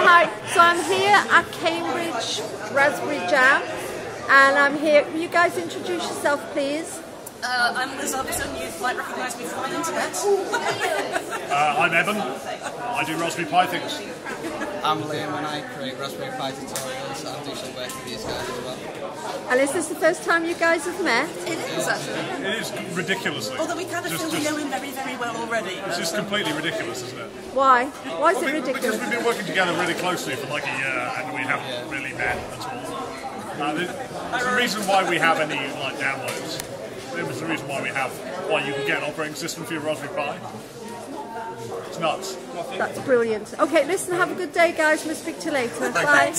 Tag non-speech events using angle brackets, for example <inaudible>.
hi. So I'm here at Cambridge Raspberry Jam, and I'm here. Will you guys introduce yourself, please? Uh, I'm Liz Upton, you might recognise me from the internet. <laughs> Uh, I'm Eben. I do Raspberry Pi things. I'm Liam and I create Raspberry Pi tutorials and do some work with these guys as well. And is this the first time you guys have met? It is actually. It is ridiculously. Although we kind of just, feel we know him very, very well already. It's just completely ridiculous, isn't it? Why? Why is Well, it be- Because we've been working together really closely for like a year and we haven't really met at all. Uh, the, the reason why we have any like downloads, it was the reason why we have, why you can get an operating system for your Raspberry Pi. It's nuts. That's brilliant. Okay, listen. Have a good day, guys. We'll speak to you later. Bye.